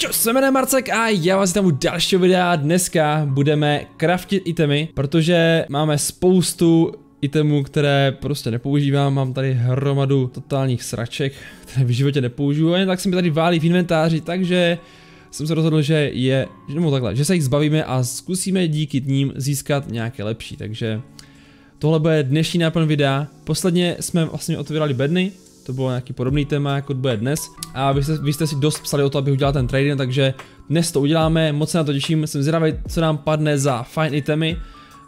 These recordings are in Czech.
Čau, se jmenuji Marcek a já vás tam u dalšího videa. Dneska budeme craftit itemy, protože máme spoustu itemů, které prostě nepoužívám. Mám tady hromadu totálních sraček, které v životě nepoužiju. A jen tak se mi tady válí v inventáři, takže jsem se rozhodl, že je, že, no takhle, že se jich zbavíme a zkusíme díky ním získat nějaké lepší. Takže tohle bude dnešní náplň videa. Posledně jsme vlastně otvírali bedny, to bylo nějaký podobný téma, jako bude dnes. A vy jste, vy jste si dost psali o to, abych udělal ten trading, takže dnes to uděláme, moc se na to těším, jsem zvědavý, co nám padne za fine itemy.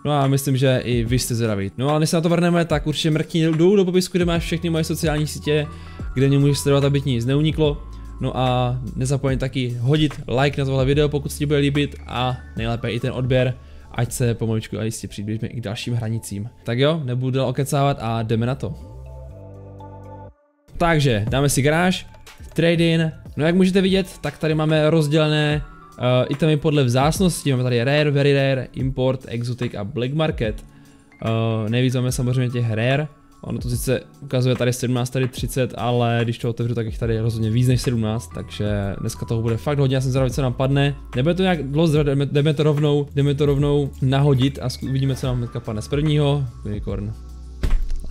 No a myslím, že i vy jste zvědaví. No a než se na to vrneme, tak určitě mrkni dolů do popisku, kde máš všechny moje sociální sítě, kde mě můžeš sledovat, aby ti nic neuniklo. No a nezapomeň taky hodit like na tohle video, pokud se ti bude líbit a nejlépe i ten odběr, ať se pomaličku a jistě přiblížíme i k dalším hranicím. Tak jo, nebudu dál okecávat a jdeme na to. Takže dáme si garáž, trade-in, no jak můžete vidět, tak tady máme rozdělené uh, itemy podle vzácnosti, máme tady rare, very rare, import, exotic a black market. Uh, nejvíc máme samozřejmě těch rare, ono to sice ukazuje tady 17, tady 30, ale když to otevřu, tak jich tady rozhodně víc než 17, takže dneska toho bude fakt hodně, já jsem zvědavý, co nám padne. Nebude to nějak dlouho jdeme, jdeme, to rovnou, jdeme to rovnou nahodit a uvidíme, co nám hnedka padne z prvního. Unicorn.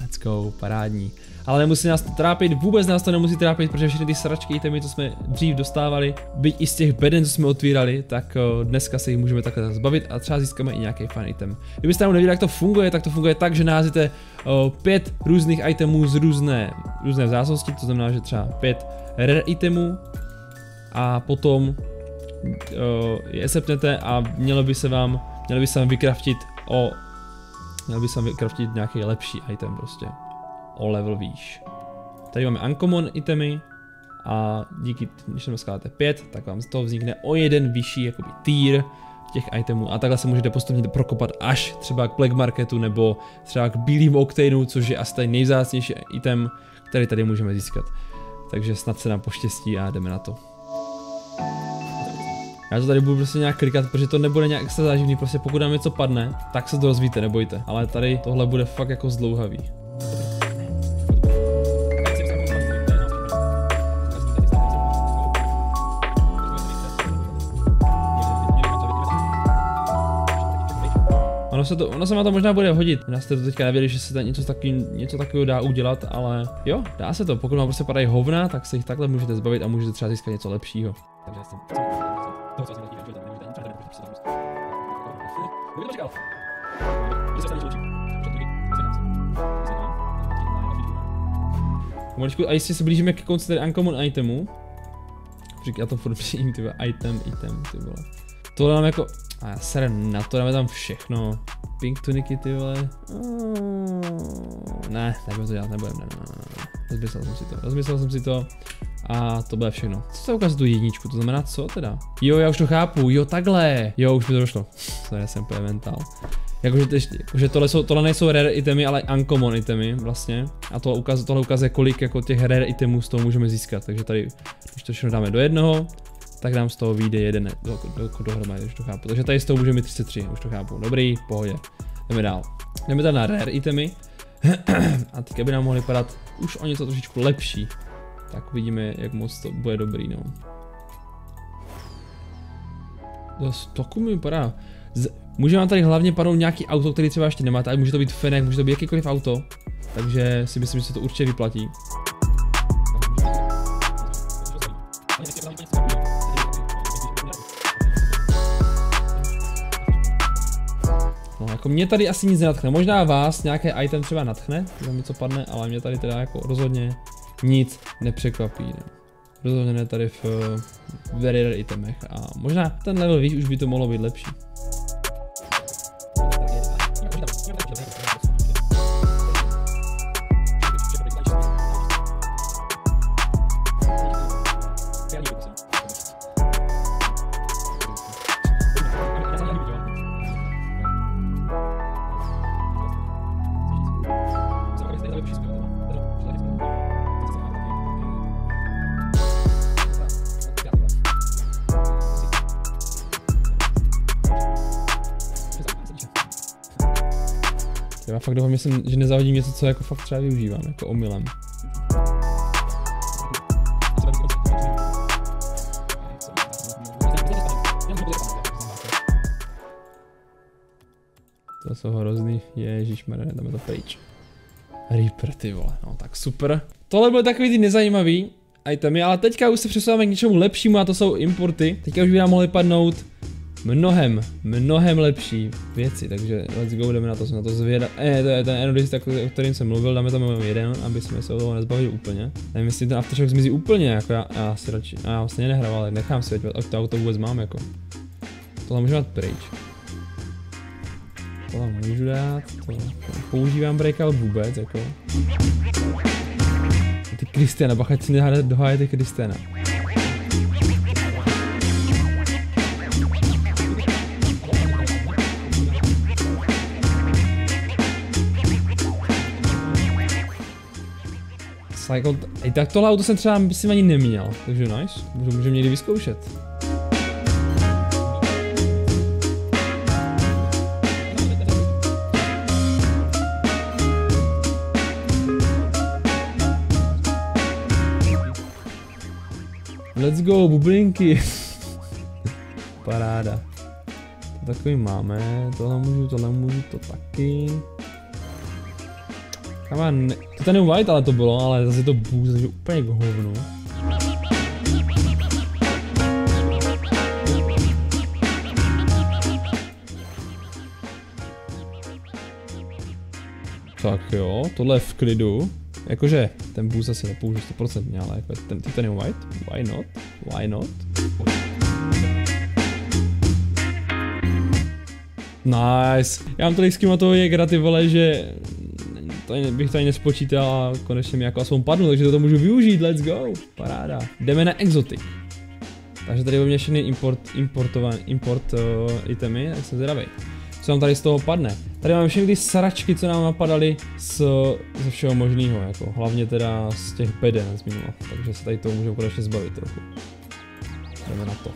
Let's go, parádní ale nemusí nás to trápit, vůbec nás to nemusí trápit, protože všechny ty sračky itemy, co jsme dřív dostávali, byť i z těch beden, co jsme otvírali, tak dneska se jich můžeme takhle zbavit a třeba získáme i nějaký fun item. Kdybyste tam nevěděli, jak to funguje, tak to funguje tak, že naházíte pět různých itemů z různé, různé vzácnosti, to znamená, že třeba pět rare itemů a potom je sepnete a mělo by se vám, mělo by se vám vykraftit o Měl by se vám vykraftit nějaký lepší item prostě o level výš. Tady máme uncommon itemy a díky, když tam skládáte 5, tak vám z toho vznikne o jeden vyšší jakoby tier těch itemů a takhle se můžete postupně prokopat až třeba k Black Marketu nebo třeba k bílým Octaneu, což je asi tady nejvzácnější item, který tady můžeme získat. Takže snad se nám poštěstí a jdeme na to. Já to tady budu prostě nějak klikat, protože to nebude nějak extra záživný, prostě pokud nám něco padne, tak se to rozvíte, nebojte. Ale tady tohle bude fakt jako zdlouhavý. Ono se, to, ono se na to možná bude hodit. Já jste to teďka nevěděli, že se tam něco, taky, něco takového dá udělat, ale jo, dá se to. Pokud vám prostě padají hovna, tak se jich takhle můžete zbavit a můžete třeba získat něco lepšího. Takže jsem... Pomaličku, a jistě se blížíme ke konci tady uncommon itemu. Říkám, já to furt přijím, ty item, item, ty vole. Tohle nám jako, a já serem na to, dáme tam všechno. Pink tuniky, ty vole. Ne, nebudeme to dělat, nebudeme, ne, ne, ne. Rozmyslel jsem si to, rozmyslel jsem si to. A to bude všechno. Co se ukazuje tu jedničku, to znamená co teda? Jo, já už to chápu, jo takhle. Jo, už mi to došlo. Sorry, jsem úplně mental. Jakože, jakože tohle, jsou, tohle nejsou rare itemy, ale uncommon itemy vlastně. A to ukaz, tohle ukazuje, kolik jako těch rare itemů z toho můžeme získat. Takže tady, když to všechno dáme do jednoho, tak nám z toho vyjde jeden do, do, do, dohromady, už to chápu. Takže tady z toho můžeme mít 33, už to chápu. Dobrý, pohodě. Jdeme dál. Jdeme tady na rare itemy. A teďka by nám mohly padat už o něco trošičku lepší. Tak uvidíme, jak moc to bude dobrý, no. Do stoku mi vypadá. Z, může vám tady hlavně padnout nějaký auto, který třeba ještě nemáte, ale může to být Fenek, může to být jakýkoliv auto. Takže si myslím, že se to určitě vyplatí. Jako mě tady asi nic nenatchne, možná vás nějaké item třeba natchne, že mi co padne, ale mě tady teda jako rozhodně nic nepřekvapí. Ne? Rozhodně ne tady v, v very rare itemech a možná ten level výš už by to mohlo být lepší. fakt doufám, že že nezavadím něco, co jako fakt třeba využívám, jako omylem. To jsou hrozný, ježíš, dáme to pryč. Reaper, ty vole, no tak super. Tohle byl takový ty nezajímavý itemy, ale teďka už se přesouváme k něčemu lepšímu a to jsou importy. Teďka už by nám mohly padnout mnohem, mnohem lepší věci, takže let's go, jdeme na to, jsem na to zvědav. Eh, to je ten Enodist, o kterým jsem mluvil, dáme tam jenom jeden, aby jsme se o toho nezbavili úplně. Nevím, jestli ten aftershock zmizí úplně, jako já, já si radši, já vlastně nehrál, ale nechám si, ať to auto vůbec mám, jako. Tohle můžu dát pryč. Tohle můžu dát, to, používám breakout vůbec, jako. Ty Kristiana, bacha, si neháde ty Kristiana. Cycle, i tak tohle auto jsem třeba myslím ani neměl, takže nice, můžeme někdy vyzkoušet. Let's go, bublinky. Paráda. To takový máme, tohle můžu, tohle můžu, to taky. Kama, ne, to ten white ale to bylo, ale zase to boost, takže úplně k hovnu. Tak jo, tohle je v klidu. Jakože ten boost asi nepoužiju 100%, ale jako ten Titanium White, why not? Why not? Nice. Já mám tolik toho je ty vole, že to ani, bych to ani nespočítal a konečně mi jako aspoň padnu, takže to můžu využít, let's go. Paráda. Jdeme na exotic. Takže tady vyměšený import, importovan, import uh, itemy, tak jsem zvědavej co nám tady z toho padne. Tady máme všechny ty sračky, co nám napadaly z, ze všeho možného, jako hlavně teda z těch beden z minula, takže se tady toho můžeme konečně zbavit trochu. Jdeme na to.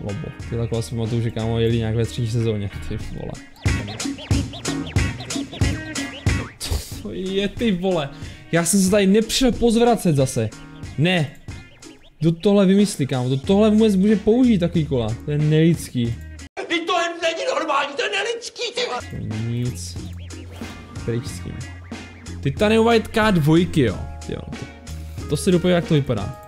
Lobo. Ty takhle si pamatuju, že kámo jeli nějak ve třetí sezóně, ty vole. Co je ty vole? Já jsem se tady nepřišel pozvracet zase. Ne. Do tohle vymyslí, kámo, do tohle vůbec může použít takový kola. To je nelidský nelidský, ty Nic. Pryč s tím. Titanium White K2, jo. jo. To, to si dopojí, jak to vypadá.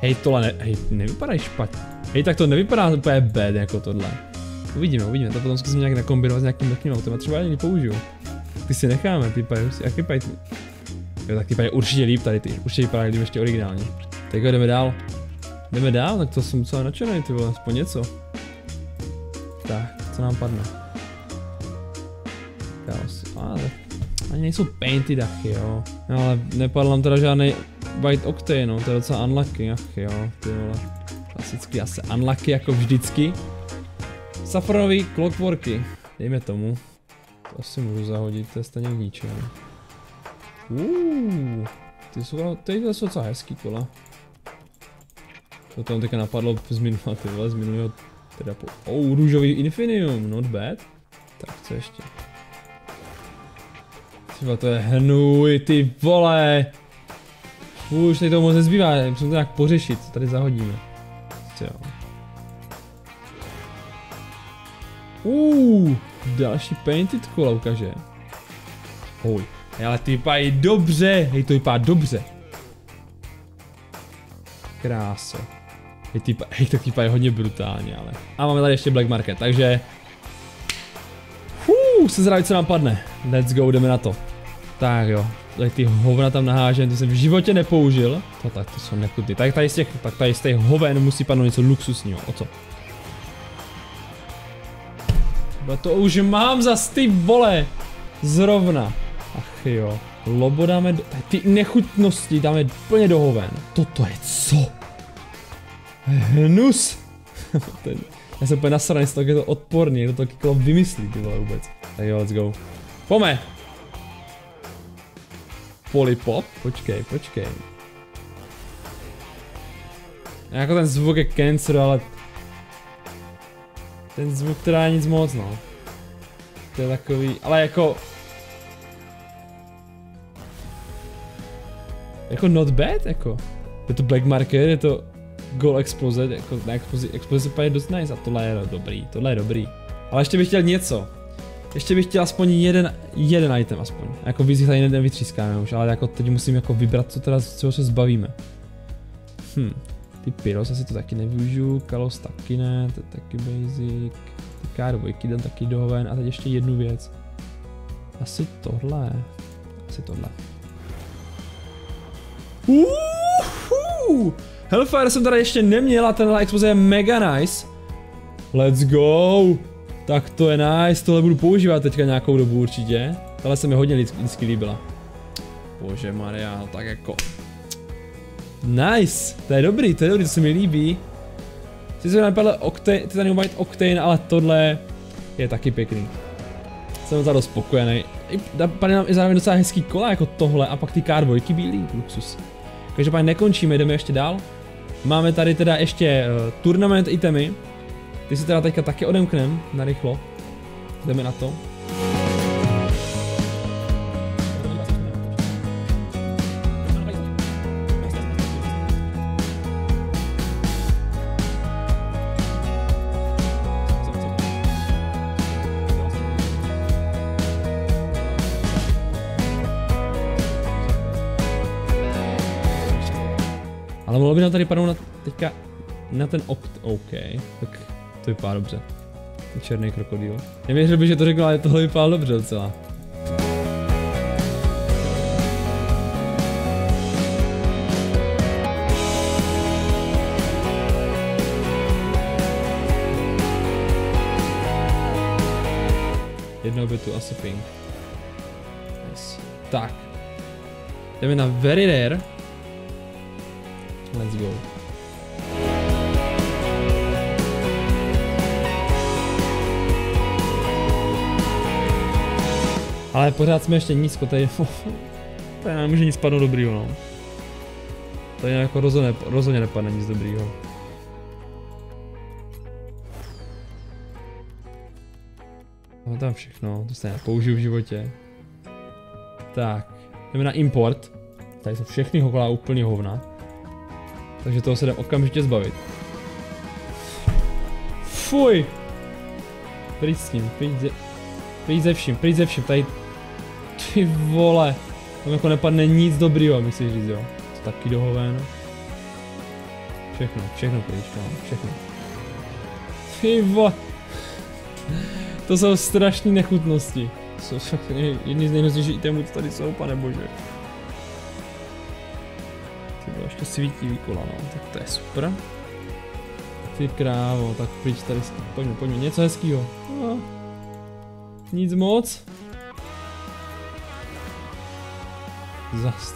Hej, tohle ne, hej, nevypadá špatně. Hej, tak to nevypadá úplně bad jako tohle. Uvidíme, uvidíme, to potom zkusím nějak nakombinovat s nějakým takovým autem a třeba ani použiju. Ty si necháme, ty pají, jak vypadají ty? Jo, tak ty pají určitě líp tady ty, určitě vypadá líp ještě originálně. Tak jdeme dál. Jdeme dál, tak to jsem docela nadšený, ty vole, aspoň něco. Tak, co nám padne? Chaos, ale ani nejsou painty dachy, jo. No, ale nepadl nám teda žádný White Octane, no, to je docela unlucky, ach jo, ty vole. Klasicky asi unlucky jako vždycky. Safronový clockworky, dejme tomu. To asi můžu zahodit, to je stejně k ničemu. Uuu, ty jsou, ty jsou docela hezký kola. To tam teďka napadlo z minula, ty vole, z minulého Teda po... Oh, růžový Infinium, not bad. Tak co ještě? Třeba to je hnůj, ty vole! Už tady to moc nezbývá, musím to nějak pořešit, co tady zahodíme. Uh, další painted kola ukáže. Hoj, ale ty vypadají dobře, hej to vypadá dobře. Kráso. Hej, týpa, hej, to je hodně brutálně, ale. A máme tady ještě Black Market, takže... Fuu, se zdraví, co nám padne. Let's go, jdeme na to. Tak jo, tady ty hovna tam nahážem, ty jsem v životě nepoužil. To tak, to jsou nechutný. Tak tady z těch, tak tady z těch hoven musí padnout něco luxusního, o co? Bo to už mám za ty vole. Zrovna. Ach jo. Lobo dáme, do, ty nechutnosti dáme úplně do hoven. Toto je co? Hnus! Ten, já jsem úplně nasraný z toho, je to odporný, kdo to kilo vymyslí, ty vole vůbec. Tak jo, let's go. Pome! Polipop? Počkej, počkej. Jako ten zvuk je cancer, ale... Ten zvuk teda je nic moc, no. To je takový, ale jako... Jako not bad, jako. Je to black market, je to Gol exploze, jako na explozi, exploze je dost nice a tohle je dobrý, tohle je dobrý. Ale ještě bych chtěl něco. Ještě bych chtěl aspoň jeden, jeden item aspoň. Jako víc tady nevytřískáme už, ale jako teď musím jako vybrat, co teda, co se zbavíme. Hm, ty Pyros asi to taky nevyužiju, Kalos taky ne, to je taky basic. Ty K2 dám taky dohoven a teď ještě jednu věc. Asi tohle. Asi tohle. Uhuhu. Hellfire jsem tady ještě neměl a tenhle expoze je mega nice. Let's go. Tak to je nice, tohle budu používat teďka nějakou dobu určitě. Tohle se mi hodně vždycky líbila. Bože Maria, no tak jako... Nice, to je dobrý, to je dobrý, to se mi líbí. Sice mi napadlo Octane, Titanium Octane, ale tohle je taky pěkný. Jsem za dost spokojený. Pane nám i zároveň docela hezký kola jako tohle a pak ty K2 bílý, luxus. Každopádně nekončíme, jdeme ještě dál. Máme tady teda ještě uh, tournament itemy. Ty si teda teďka taky odemknem, narychlo. Jdeme na to. Teďka na ten opt... OK, tak to vypadá dobře. Ten černý krokodýl. Nevěřil bych, že to řekl, ale tohle vypadá dobře docela. Jednou by tu asi ping. Nice. Tak. Jdeme na very rare. Let's go. Ale pořád jsme ještě nízko, tady, tady nemůže nic padnout dobrýho, no. Tady jako rozhodně, rozhodně nepadne nic dobrýho. No tam všechno, to se nepoužiju v životě. Tak, jdeme na import. Tady jsou všechny hokolá úplně hovna. Takže toho se jdem okamžitě zbavit. Fuj! Pryč s ním, pryč ze... Pryč ze vším, pryč ze vším, tady... Ty vole. Tam jako nepadne nic dobrýho, myslíš říct, jo? To taky dohovéno. Všechno, všechno pryč, no, všechno. Ty vole. To jsou strašné nechutnosti. Jsou fakt jedny z nejnoznějších itemů, co tady jsou, pane bože. Ty vole, ještě svítí výkola, no, tak to je super. Ty krávo, tak pryč tady, pojďme, pojďme, něco hezkýho. No. Nic moc. Zast.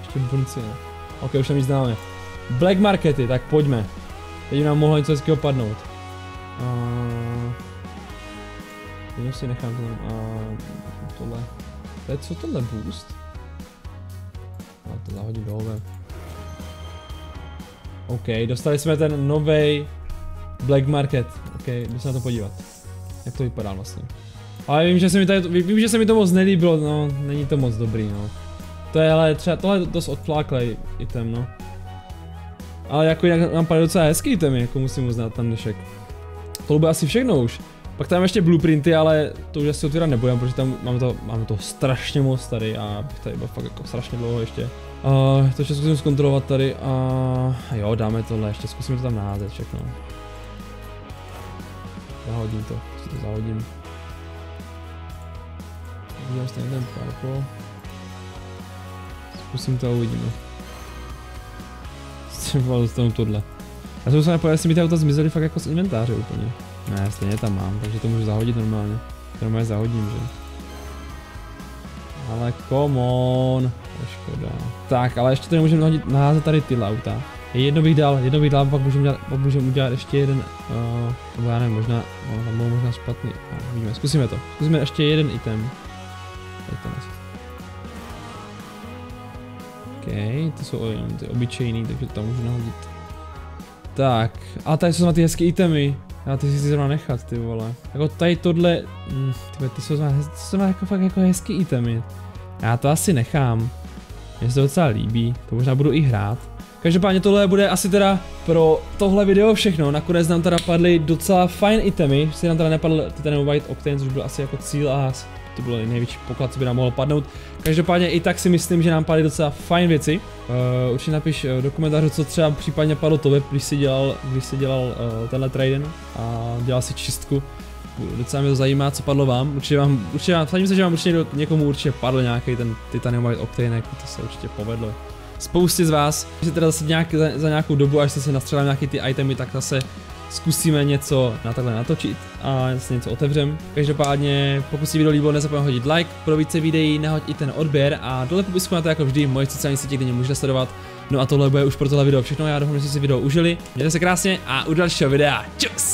Ještě ne? Ok, už tam nic známe. Black markety, tak pojďme. Teď nám mohlo něco hezkého padnout. Uh, jenom si nechám to, uh, tohle. To je co tohle boost? A to zahodím do hove. OK, dostali jsme ten nový Black Market. OK, jdu se na to podívat. Jak to vypadá vlastně. Ale vím, že se mi, tady, vím, že se mi to moc nelíbilo, no, není to moc dobrý, no. To je ale třeba, tohle je dost odfláklej item, no. Ale jako jinak nám padají docela hezký itemy, jako musím uznat ten dnešek. To bude asi všechno už. Pak tam ještě blueprinty, ale to už asi otvírat nebudem, protože tam máme to, máme to strašně moc tady a bych tady byl fakt jako strašně dlouho ještě. Uh, to ještě zkusím zkontrolovat tady a jo, dáme tohle, ještě zkusíme to tam naházet všechno. Zahodím to, to zahodím. Udělám stejně ten purple. Zkusím to a uvidíme. Třeba dostanu tohle. Já jsem se nepojel, jestli mi ty auta zmizely fakt jako z inventáře úplně. Ne, stejně tam mám, takže to můžu zahodit normálně. To normálně zahodím, že? Ale come on. To je škoda. Tak, ale ještě to nemůžeme nahodit, naházet tady ty auta. Jedno bych dal, jedno bych dal, pak můžeme udělat, pak můžeme udělat ještě jeden, uh, já nevím, možná, no, tam byl možná špatný, no, vidíme, zkusíme to, zkusíme ještě jeden item. Tady to nes. OK, to jsou jenom ty obyčejný, takže tam můžu nahodit. Tak, a tady jsou ty hezké itemy. Já ty si zrovna nechat, ty vole. Jako tady tohle, tyhle, ty jsou zrovna, jsou jako fakt jako hezký itemy. Já to asi nechám. Mně se to docela líbí, to možná budu i hrát. Každopádně tohle bude asi teda pro tohle video všechno. Nakonec nám teda padly docela fajn itemy, si nám teda nepadl Titanium Octane, což byl asi jako cíl a to byl největší poklad, co by nám mohl padnout. Každopádně i tak si myslím, že nám padly docela fajn věci. Uh, určitě napiš uh, do komentářů, co třeba případně padlo tobě, když si dělal, když si dělal uh, tenhle traden a dělal si čistku. Docela mě to zajímá, co padlo vám. Určitě vám, určitě vám, se, že vám určitě někomu určitě padl nějaký ten Titanium White Octane, jako to se určitě povedlo. Spoustě z vás, že teda zase nějak, za, za nějakou dobu, až se si nastřelám nějaký ty itemy, tak zase zkusíme něco na takhle natočit a zase něco otevřem. Každopádně, pokud si video líbilo, nezapomeň hodit like, pro více videí nehoď i ten odběr a dole popisku to jako vždy moje sociální sítě, kde mě můžete sledovat. No a tohle bude už pro tohle video všechno, já doufám, že jste si video užili. Mějte se krásně a u dalšího videa. Čus!